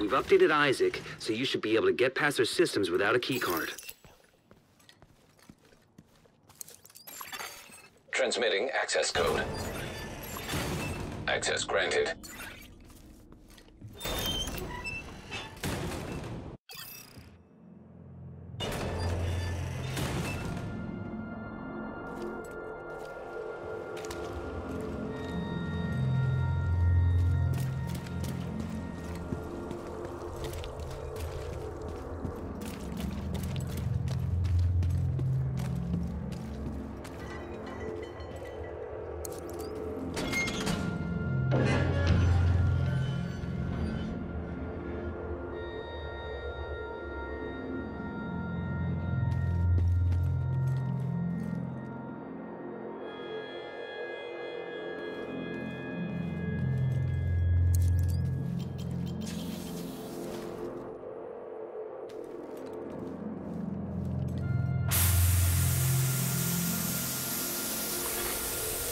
We've updated ISAC, so you should be able to get past their systems without a keycard. Transmitting access code. Access granted.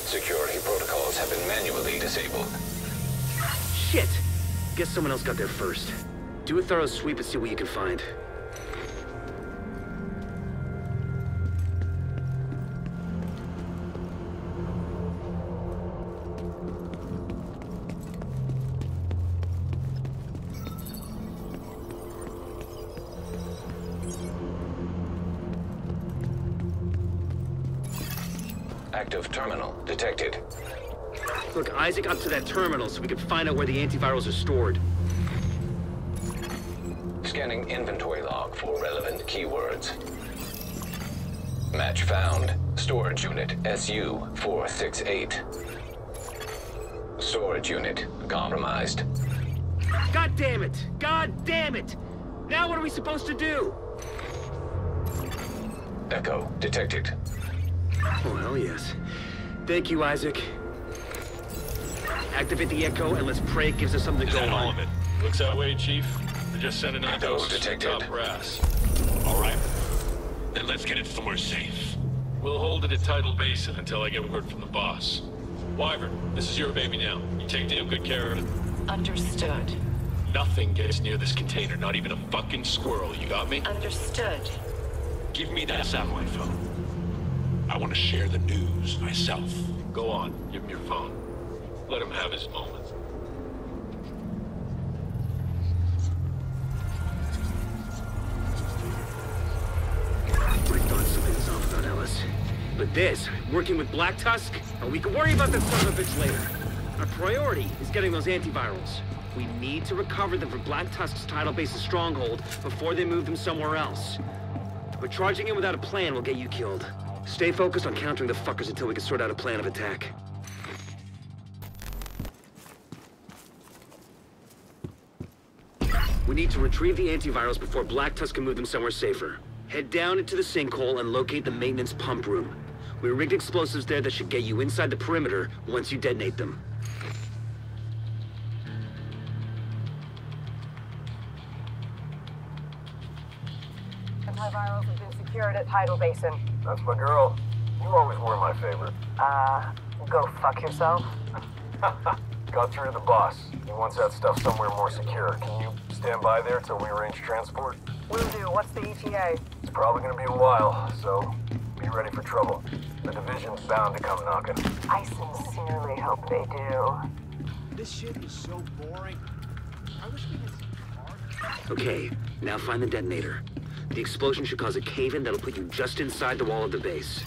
Security protocols have been manually disabled. Shit! Guess someone else got there first. Do a thorough sweep and see what you can find. ISAC up to that terminal so we can find out where the antivirals are stored. Scanning inventory log for relevant keywords. Match found. Storage unit SU-468. Storage unit compromised. God damn it! God damn it! Now what are we supposed to do? Echo detected. Oh, hell yes. Thank you, ISAC. Activate the Echo and let's pray it gives us something to go that all on. of it? Looks that way, Chief. We're just sending out Echo those detected. top brass. All right. Then let's get it somewhere safe. We'll hold it at Tidal Basin until I get word from the boss. Wyvern, this is your baby now. You take damn good care of it. Understood. Nothing gets near this container, not even a fucking squirrel. You got me? Understood. Give me that satellite phone. I want to share the news myself. Go on, give him your phone. Let him have his moment. I thought something was off about Ellis. But this, working with Black Tusk, oh, we can worry about that son of a bitch later. Our priority is getting those antivirals. We need to recover them from Black Tusk's Tidal Basin stronghold before they move them somewhere else. But charging in without a plan will get you killed. Stay focused on countering the fuckers until we can sort out a plan of attack. Need to retrieve the antivirals before Black Tusk can move them somewhere safer. Head down into the sinkhole and locate the maintenance pump room. We rigged explosives there that should get you inside the perimeter once you detonate them. Antivirals have been secured at Tidal Basin. That's my girl. You always were my favorite. Uh, go fuck yourself. Got through to the boss. He wants that stuff somewhere more secure. Can you stand by there till we arrange transport? Will do. What's the ETA? It's probably gonna be a while, so be ready for trouble. The division's bound to come knocking. I sincerely hope they do. This shit is so boring. I wish we had some cars. Okay, now find the detonator. The explosion should cause a cave-in that'll put you just inside the wall of the base.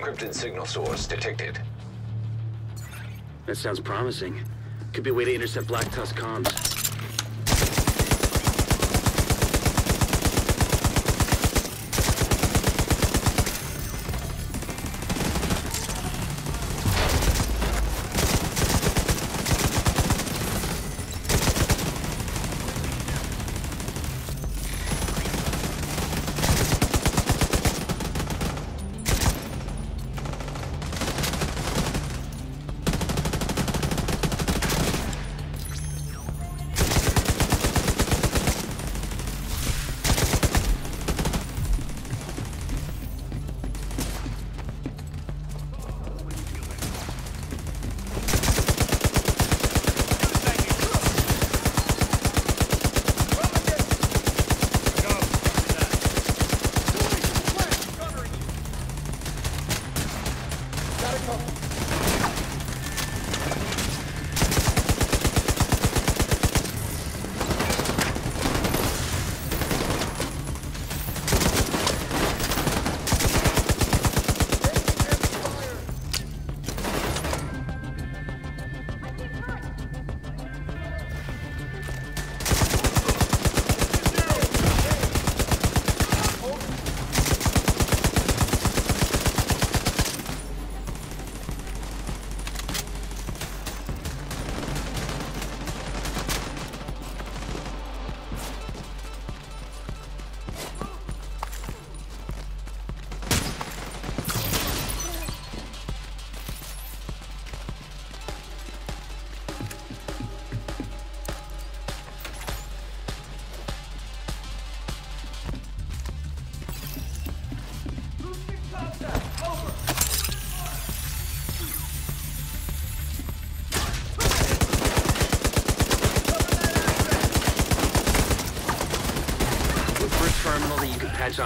Encrypted signal source detected. That sounds promising. Could be a way to intercept Black Tusk comms.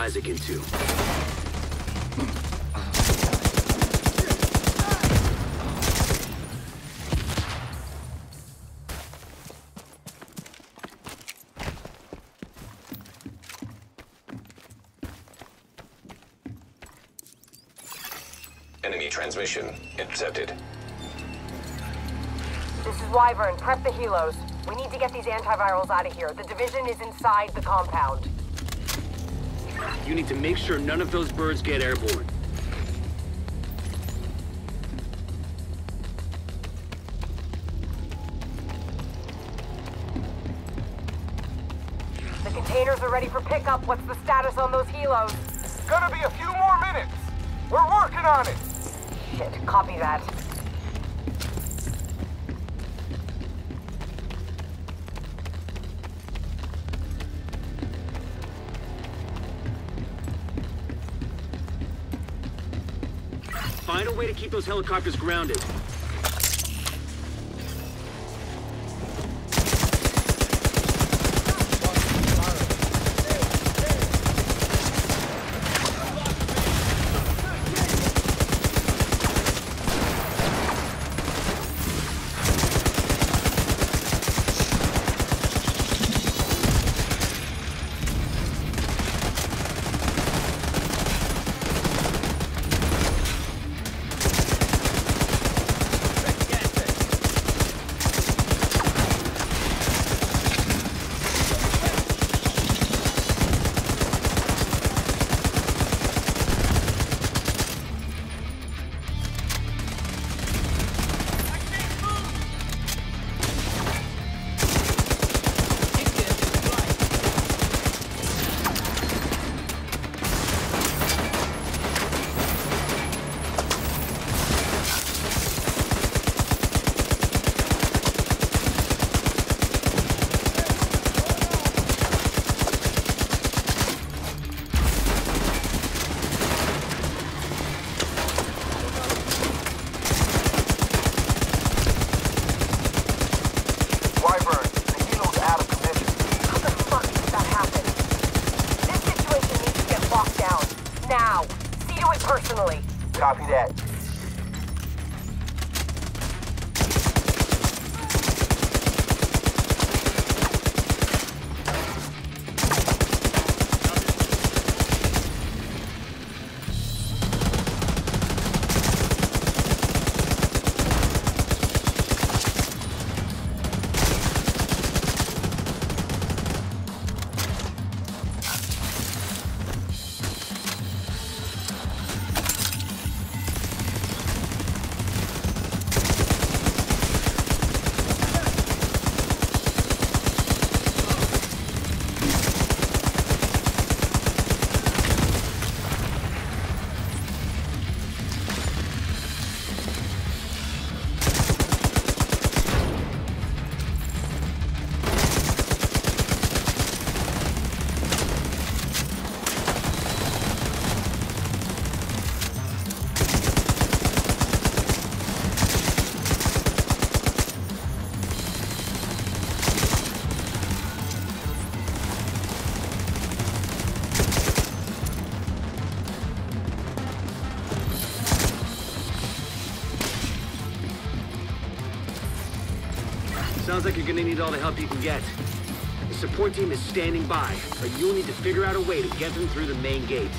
Can patch ISAC into. Enemy transmission intercepted. This is Wyvern. Prep the helos. We need to get these antivirals out of here. The division is inside the compound. You need to make sure none of those birds get airborne. The containers are ready for pickup. What's the status on those helos? Gonna be a few more minutes. We're working on it. Shit, copy that. Find a way to keep those helicopters grounded. Sounds like you're gonna need all the help you can get. The support team is standing by, but you'll need to figure out a way to get them through the main gate.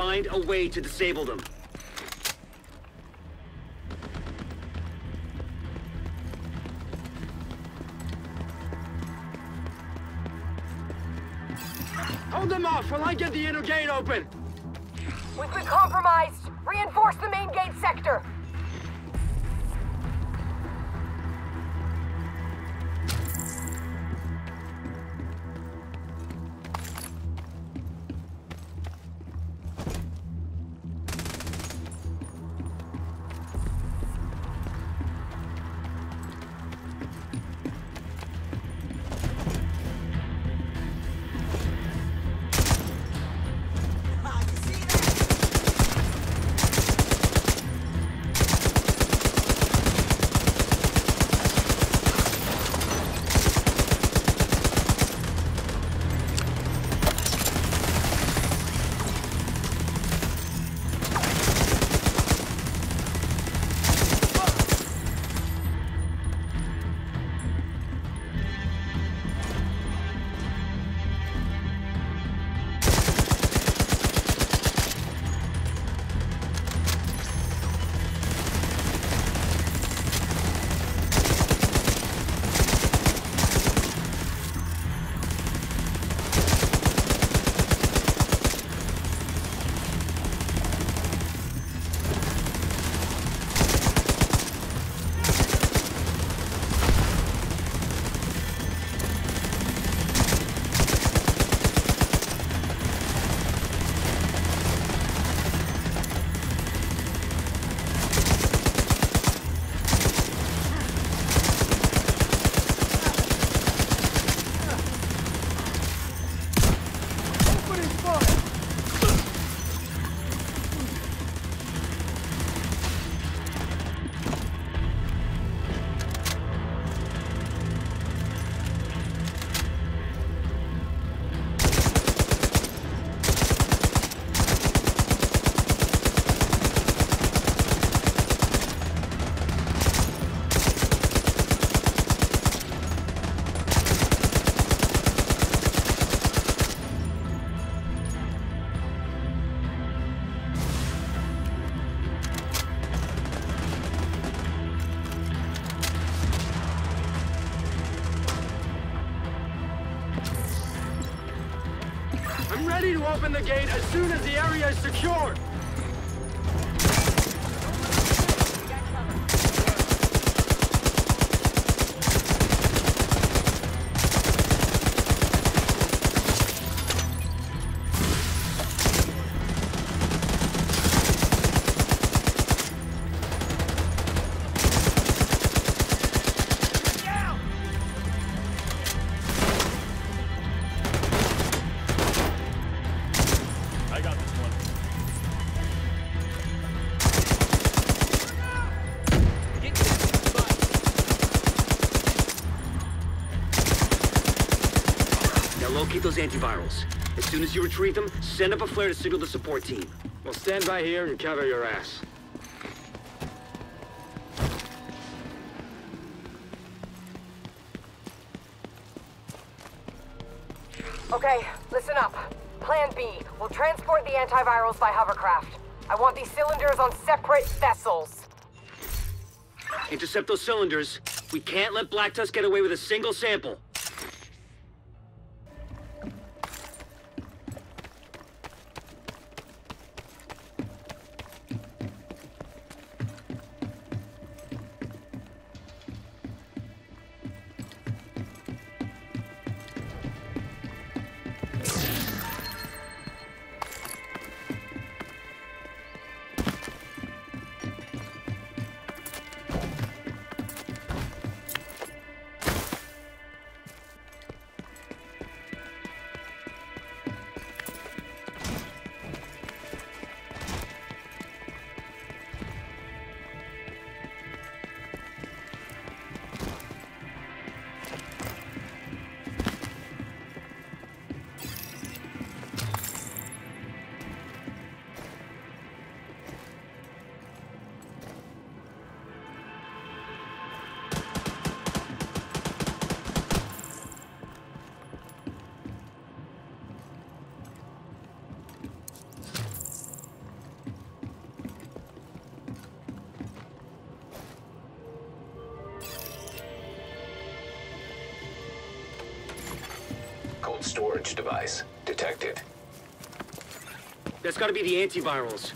Find a way to disable them. Hold them off while I get the inner gate open! We've been compromised. Reinforce the main gate sector. Secured. As you retrieve them, send up a flare to signal the support team. We'll stand by here and cover your ass. Okay, listen up. Plan B. We'll transport the antivirals by hovercraft. I want these cylinders on separate vessels. Intercept those cylinders. We can't let Black Tusk get away with a single sample. Storage device detected. That's gotta be the antivirals.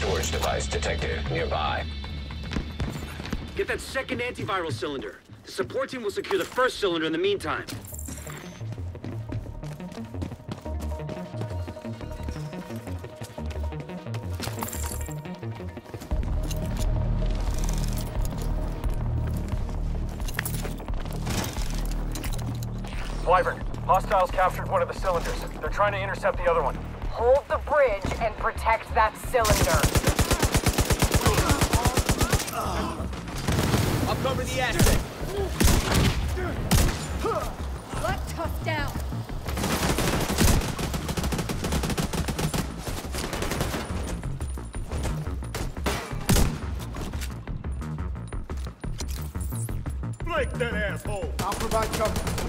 Storage device detected nearby. Get that second antiviral cylinder. The support team will secure the first cylinder in the meantime. Wyvern, hostiles captured one of the cylinders. They're trying to intercept the other one. Hold the bridge and protect that cylinder. I'll cover the asset. Let tough down. Flank that asshole. I'll provide cover.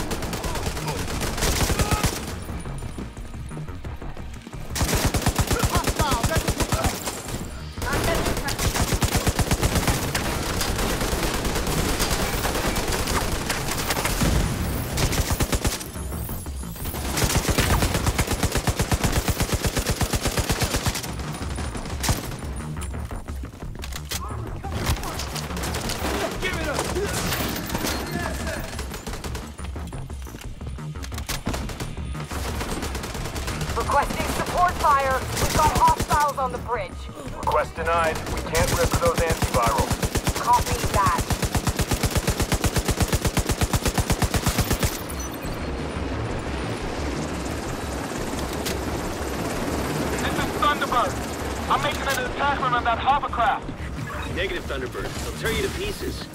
Requesting support fire. We've got hostiles on the bridge. Request denied. We can't risk those antivirals. Copy that. This is Thunderbird. I'm making an attachment on that hovercraft. Negative, Thunderbird. They'll tear you to pieces.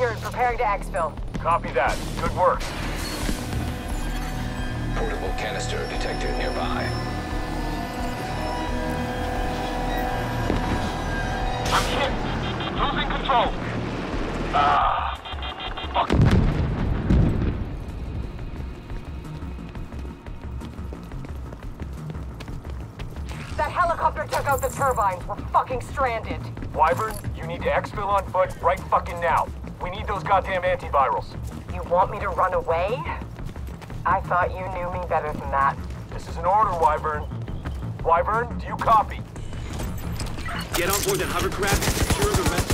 Secured. Preparing to exfil. Copy that. Good work. Portable canister detected nearby. I'm hit. Losing control. Ah. Fuck. That helicopter took out the turbines. We're fucking stranded. Wyvern, you need to exfil on foot right fucking now. We need those goddamn antivirals. You want me to run away? I thought you knew me better than that. This is an order, Wyvern. Wyvern, do you copy? Get on board that hovercraft and secure the rest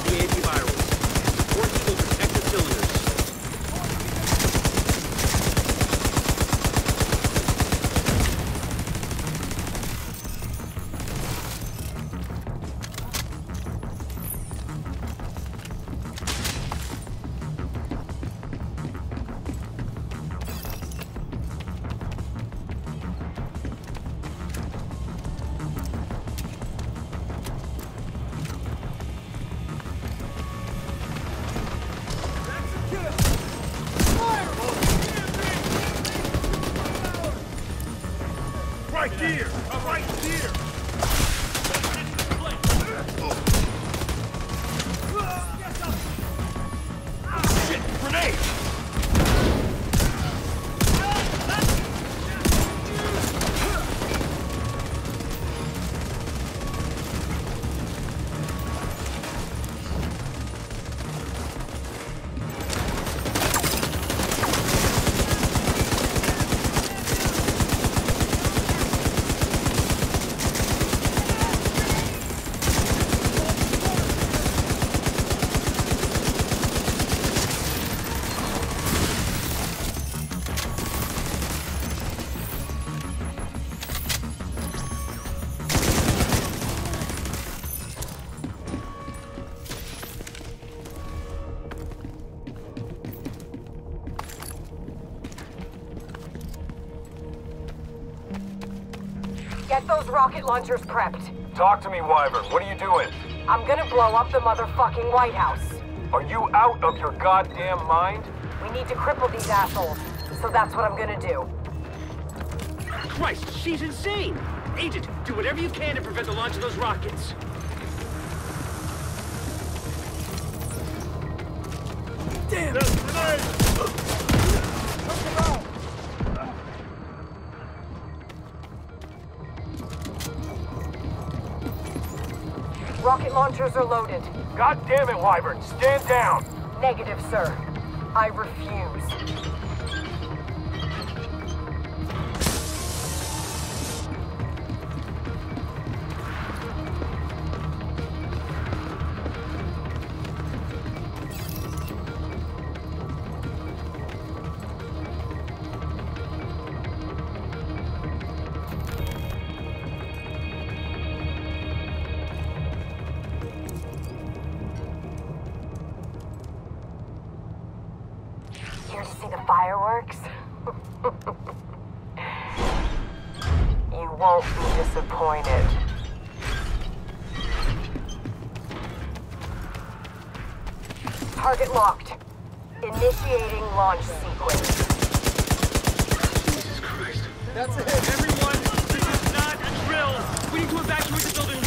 Get those rocket launchers prepped. Talk to me, Wyvern. What are you doing? I'm gonna blow up the motherfucking White House. Are you out of your goddamn mind? We need to cripple these assholes. So that's what I'm gonna do. Christ, she's insane! Agent, do whatever you can to prevent the launch of those rockets. Are loaded. God damn it, Wyvern. Stand down. Negative, sir. I refuse. See the fireworks? you won't be disappointed. Target locked. Initiating launch sequence. Jesus Christ. That's it! Everyone, this is not a drill! We need to evacuate the building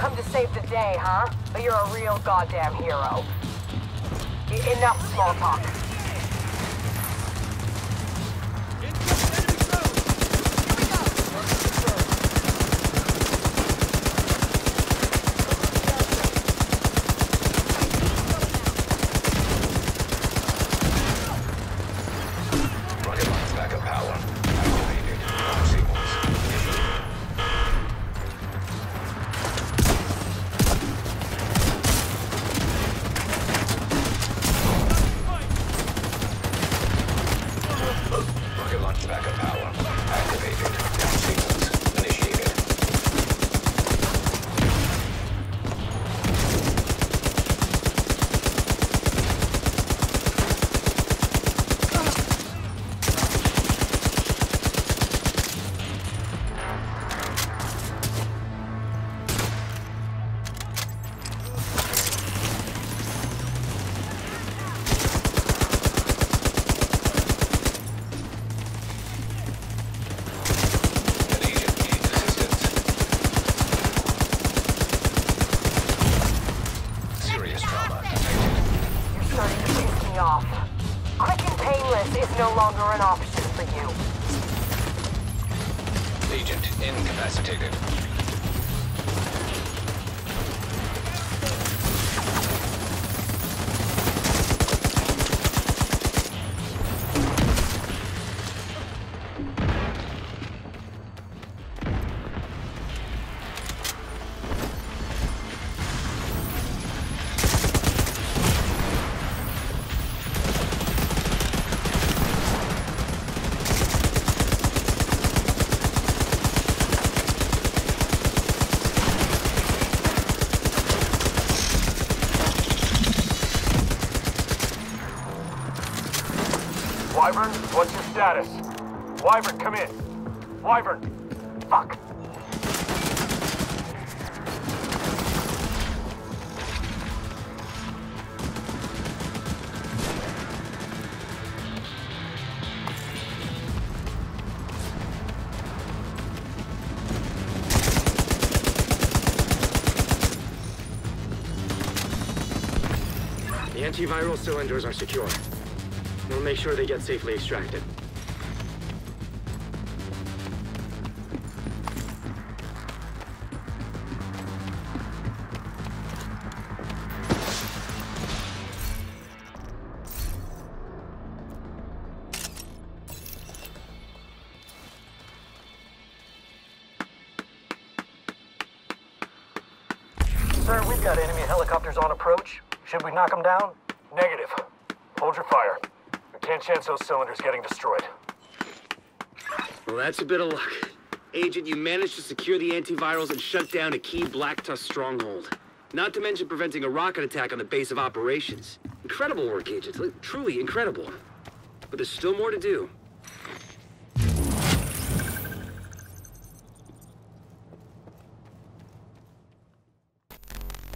Come to save the day, huh? But you're a real goddamn hero. E- enough small talk. Status? Wyvern, come in. Wyvern. Fuck. The antiviral cylinders are secure. We'll make sure they get safely extracted. Them down? Negative. Hold your fire. We can't chance those cylinders getting destroyed. Well, that's a bit of luck. Agent, you managed to secure the antivirals and shut down a key Black Tusk stronghold. Not to mention preventing a rocket attack on the base of operations. Incredible work, Agent. Truly incredible. But there's still more to do.